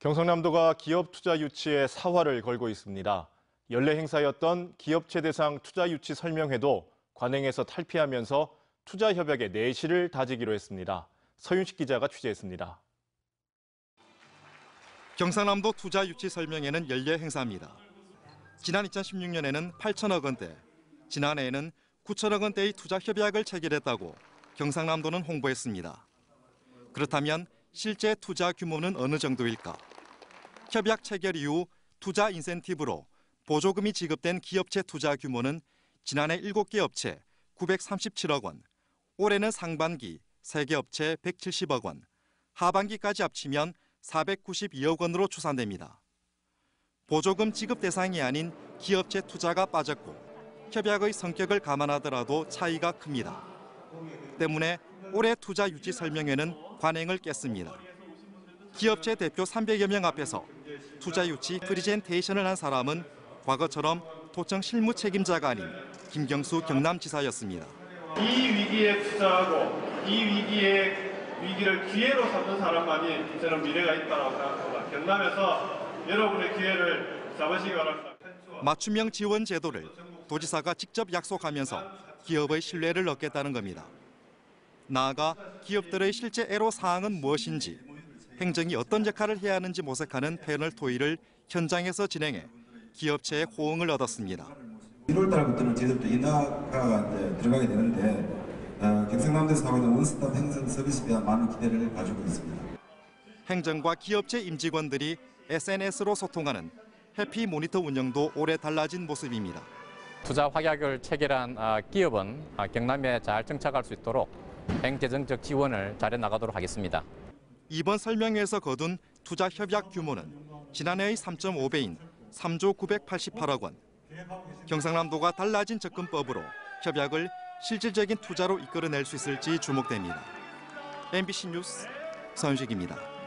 경상남도가 기업 투자 유치에 사활을 걸고 있습니다. 연례 행사였던 기업체 대상 투자 유치 설명회도 관행에서 탈피하면서 투자 협약의 내실을 다지기로 했습니다. 서윤식 기자가 취재했습니다. 경상남도 투자 유치 설명회는 연례 행사입니다. 지난 2016년에는 8천억 원대, 지난해에는 9천억 원대의 투자 협약을 체결했다고 경상남도는 홍보했습니다. 그렇다면 실제 투자 규모는 어느 정도일까? 협약 체결 이후 투자 인센티브로 보조금이 지급된 기업체 투자 규모는 지난해 7개 업체 937억 원, 올해는 상반기 3개 업체 170억 원, 하반기까지 합치면 492억 원으로 추산됩니다. 보조금 지급 대상이 아닌 기업체 투자가 빠졌고 협약의 성격을 감안하더라도 차이가 큽니다. 때문에 올해 투자 유치 설명회는 관행을 깼습니다. 기업체 대표 300여 명 앞에서 투자 유치 프리젠테이션을 한 사람은 과거처럼 도청 실무 책임자가 아닌 김경수 경남지사였습니다. 이 위기에 투자하고 이 위기의 위기를 기회로 삼는 사람만이 저는 미래가 있다고 생각합니다. 경남에서 여러분의 기회를 잡으시기 바랍니다. 맞춤형 지원 제도를 도지사가 직접 약속하면서 기업의 신뢰를 얻겠다는 겁니다. 나아가 기업들의 실제 애로 사항은 무엇인지 행정이 어떤 역할을 해야 하는지 모색하는 패널 토의를 현장에서 진행해 기업체의 호응을 얻었습니다. 1월 달부터는 저희들도 인하가 이제 들어가게 되는데 어, 경상남도에서 하고 있는 원스톱 행정 서비스에 대한 많은 기대를 가지고 있습니다. 행정과 기업체 임직원들이 SNS로 소통하는 해피 모니터 운영도 올해 달라진 모습입니다. 투자 확약을 체결한 아, 기업은 아, 경남에 잘 정착할 수 있도록 행재정적 지원을 잘해 나가도록 하겠습니다. 이번 설명회에서 거둔 투자 협약 규모는 지난해의 3.5배인 3조 988억 원. 경상남도가 달라진 접근법으로 협약을 실질적인 투자로 이끌어낼 수 있을지 주목됩니다. MBC 뉴스 선식입니다.